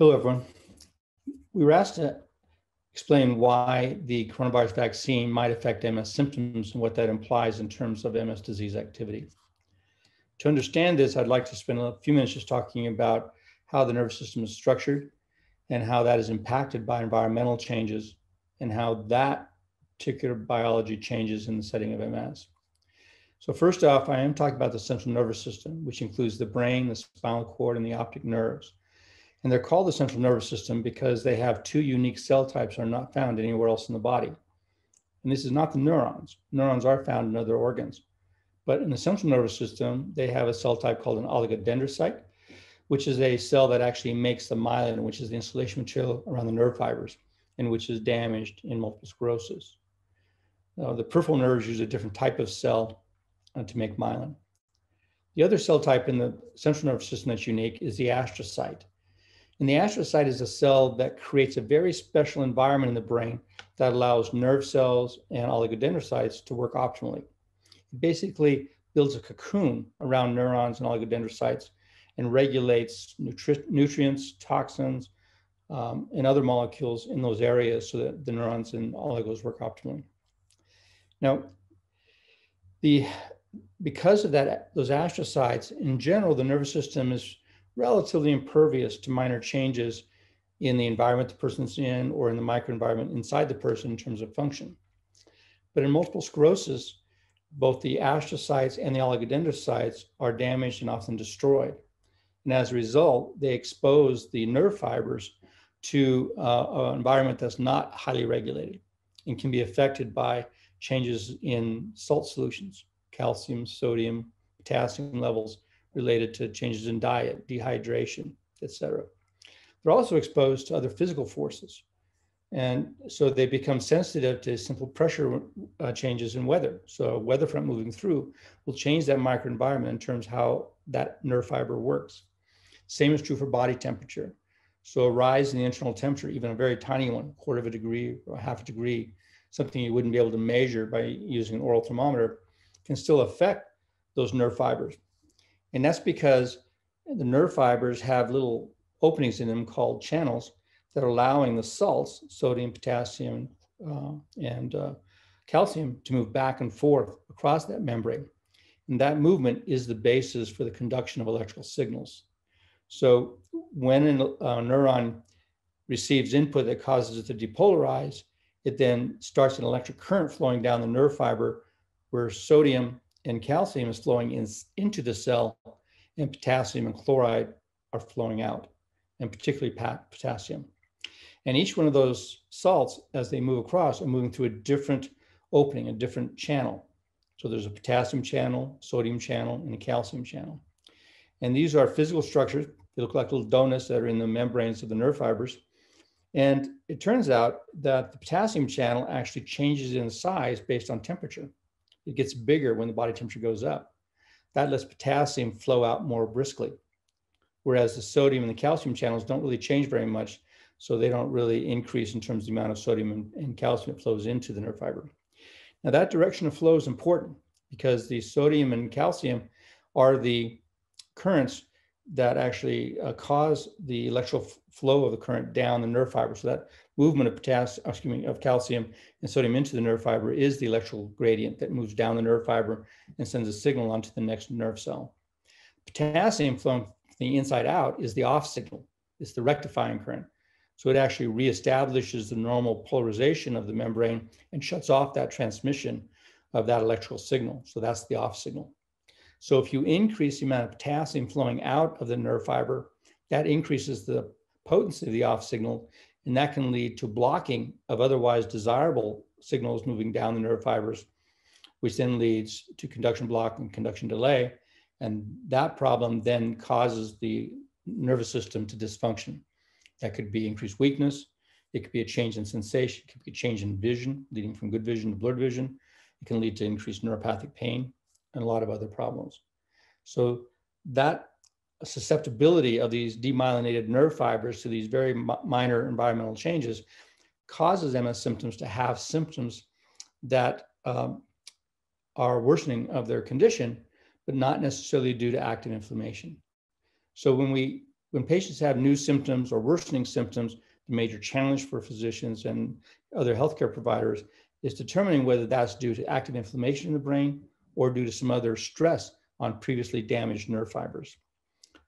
Hello, everyone. We were asked to explain why the coronavirus vaccine might affect MS symptoms and what that implies in terms of MS disease activity. To understand this, I'd like to spend a few minutes just talking about how the nervous system is structured and how that is impacted by environmental changes and how that particular biology changes in the setting of MS. So first off, I am talking about the central nervous system, which includes the brain, the spinal cord, and the optic nerves. And they're called the central nervous system because they have two unique cell types that are not found anywhere else in the body. And this is not the neurons. Neurons are found in other organs. But in the central nervous system, they have a cell type called an oligodendrocyte, which is a cell that actually makes the myelin, which is the insulation material around the nerve fibers, and which is damaged in multiple sclerosis. Now, the peripheral nerves use a different type of cell uh, to make myelin. The other cell type in the central nervous system that's unique is the astrocyte. And the astrocyte is a cell that creates a very special environment in the brain that allows nerve cells and oligodendrocytes to work optimally. It basically builds a cocoon around neurons and oligodendrocytes and regulates nutri- nutrients, toxins, um, and other molecules in those areas so that the neurons and oligos work optimally. Now, the because of that, those astrocytes, in general, the nervous system is relatively impervious to minor changes in the environment the person's in or in the microenvironment inside the person in terms of function. But in multiple sclerosis, both the astrocytes and the oligodendrocytes are damaged and often destroyed. And as a result, they expose the nerve fibers to uh, an environment that's not highly regulated and can be affected by changes in salt solutions, calcium, sodium, potassium levels, related to changes in diet, dehydration, etc. They're also exposed to other physical forces. And so they become sensitive to simple pressure uh, changes in weather. So a weather front moving through will change that microenvironment in terms of how that nerve fiber works. Same is true for body temperature. So a rise in the internal temperature, even a very tiny one, quarter of a degree or half a degree, something you wouldn't be able to measure by using an oral thermometer, can still affect those nerve fibers. And that's because the nerve fibers have little openings in them called channels that are allowing the salts, sodium, potassium, uh, and uh, calcium, to move back and forth across that membrane. And that movement is the basis for the conduction of electrical signals. So when a uh, neuron receives input that causes it to depolarize, it then starts an electric current flowing down the nerve fiber where sodium and calcium is flowing in, into the cell, and potassium and chloride are flowing out, and particularly potassium. And each one of those salts, as they move across, are moving through a different opening, a different channel. So there's a potassium channel, sodium channel, and a calcium channel. And these are physical structures. They look like little donuts that are in the membranes of the nerve fibers. And it turns out that the potassium channel actually changes in size based on temperature it gets bigger when the body temperature goes up. That lets potassium flow out more briskly. Whereas the sodium and the calcium channels don't really change very much. So they don't really increase in terms of the amount of sodium and, and calcium that flows into the nerve fiber. Now, that direction of flow is important because the sodium and calcium are the currents that actually uh, cause the electrical flow of the current down the nerve fiber. So that movement of potassium, excuse me, of calcium and sodium into the nerve fiber is the electrical gradient that moves down the nerve fiber and sends a signal onto the next nerve cell. Potassium flowing from the inside out is the off signal. It's the rectifying current. So it actually reestablishes the normal polarization of the membrane and shuts off that transmission of that electrical signal. So that's the off signal. So if you increase the amount of potassium flowing out of the nerve fiber, that increases the potency of the off signal, and that can lead to blocking of otherwise desirable signals moving down the nerve fibers, which then leads to conduction block and conduction delay. And that problem then causes the nervous system to dysfunction. That could be increased weakness. It could be a change in sensation. It could be a change in vision, leading from good vision to blurred vision. It can lead to increased neuropathic pain and a lot of other problems. So that susceptibility of these demyelinated nerve fibers to these very minor environmental changes causes MS symptoms to have symptoms that um, are worsening of their condition, but not necessarily due to active inflammation. So when we when patients have new symptoms or worsening symptoms, the major challenge for physicians and other healthcare providers is determining whether that's due to active inflammation in the brain or due to some other stress on previously damaged nerve fibers.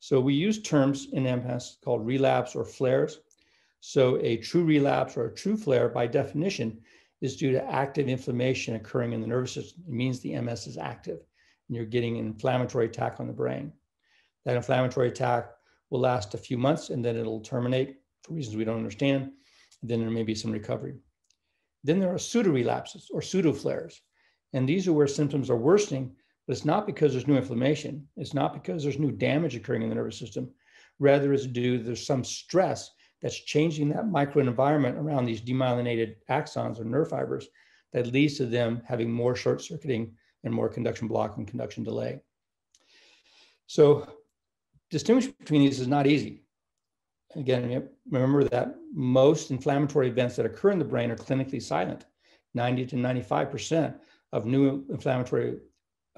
So we use terms in MS called relapse or flares. So a true relapse or a true flare by definition is due to active inflammation occurring in the nervous system. It means the MS is active and you're getting an inflammatory attack on the brain. That inflammatory attack will last a few months and then it'll terminate for reasons we don't understand. Then there may be some recovery. Then there are pseudo relapses or pseudo flares. And these are where symptoms are worsening, but it's not because there's new inflammation. It's not because there's new damage occurring in the nervous system. Rather, it's due there's some stress that's changing that microenvironment around these demyelinated axons or nerve fibers that leads to them having more short circuiting and more conduction block and conduction delay. So distinguishing between these is not easy. Again, remember that most inflammatory events that occur in the brain are clinically silent. 90 to 95% of new inflammatory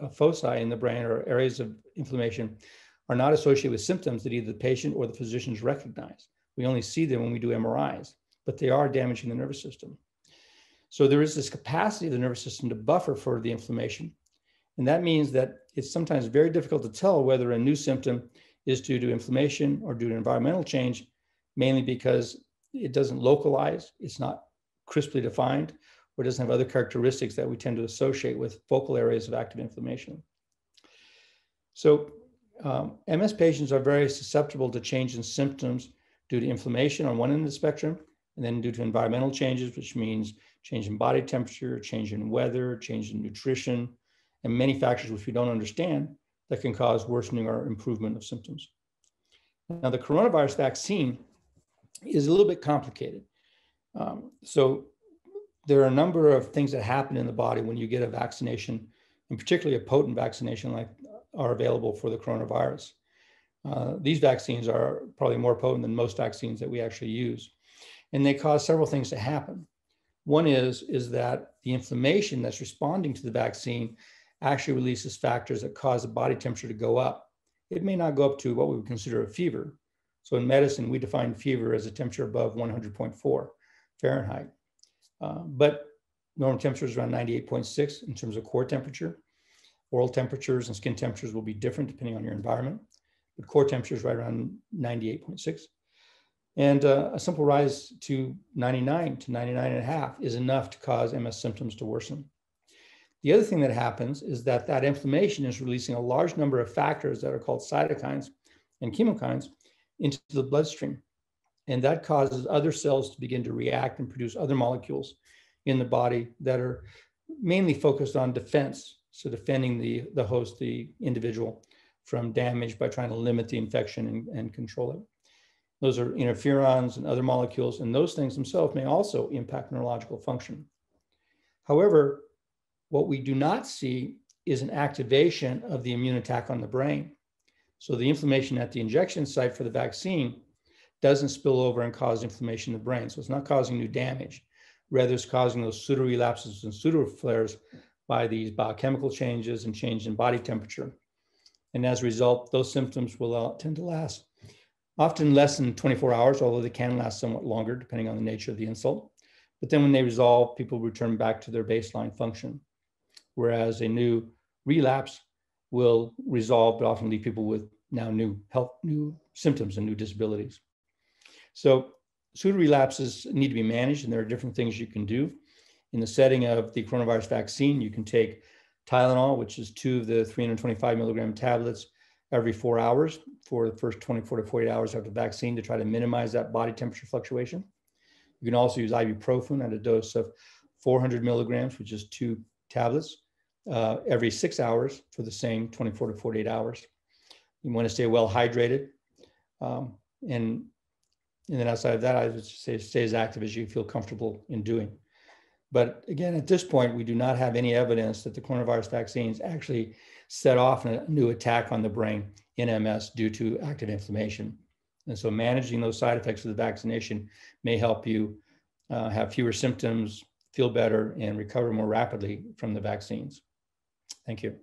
uh, foci in the brain or areas of inflammation are not associated with symptoms that either the patient or the physicians recognize. We only see them when we do MRIs, but they are damaging the nervous system. So there is this capacity of the nervous system to buffer for the inflammation. And that means that it's sometimes very difficult to tell whether a new symptom is due to inflammation or due to environmental change, mainly because it doesn't localize, it's not crisply defined, or doesn't have other characteristics that we tend to associate with focal areas of active inflammation. So um, MS patients are very susceptible to change in symptoms due to inflammation on one end of the spectrum, and then due to environmental changes, which means change in body temperature, change in weather, change in nutrition, and many factors which we don't understand that can cause worsening or improvement of symptoms. Now, the coronavirus vaccine is a little bit complicated. Um, so there are a number of things that happen in the body when you get a vaccination, and particularly a potent vaccination like are available for the coronavirus. Uh, these vaccines are probably more potent than most vaccines that we actually use. And they cause several things to happen. One is, is that the inflammation that's responding to the vaccine actually releases factors that cause the body temperature to go up. It may not go up to what we would consider a fever. So in medicine, we define fever as a temperature above 100.4 Fahrenheit. Uh, but normal temperature is around 98.6 in terms of core temperature. Oral temperatures and skin temperatures will be different depending on your environment but core temperature is right around 98.6. And uh, a simple rise to 99 to 99 and a half is enough to cause MS symptoms to worsen. The other thing that happens is that that inflammation is releasing a large number of factors that are called cytokines and chemokines into the bloodstream. And that causes other cells to begin to react and produce other molecules in the body that are mainly focused on defense. So defending the, the host, the individual from damage by trying to limit the infection and, and control it. Those are interferons and other molecules, and those things themselves may also impact neurological function. However, what we do not see is an activation of the immune attack on the brain. So the inflammation at the injection site for the vaccine doesn't spill over and cause inflammation in the brain. So it's not causing new damage. Rather, it's causing those pseudo relapses and pseudo flares by these biochemical changes and change in body temperature. And as a result, those symptoms will uh, tend to last often less than 24 hours, although they can last somewhat longer depending on the nature of the insult. But then when they resolve, people return back to their baseline function. Whereas a new relapse will resolve, but often leave people with now new health, new symptoms and new disabilities. So pseudo relapses need to be managed, and there are different things you can do. In the setting of the coronavirus vaccine, you can take Tylenol, which is two of the 325 milligram tablets every four hours for the first 24 to 48 hours after the vaccine to try to minimize that body temperature fluctuation. You can also use ibuprofen at a dose of 400 milligrams, which is two tablets, uh, every six hours for the same 24 to 48 hours. You want to stay well hydrated. Um, and, and then outside of that, I would say stay as active as you feel comfortable in doing. But again, at this point, we do not have any evidence that the coronavirus vaccines actually set off a new attack on the brain in MS due to active inflammation. And so managing those side effects of the vaccination may help you uh, have fewer symptoms, feel better, and recover more rapidly from the vaccines. Thank you.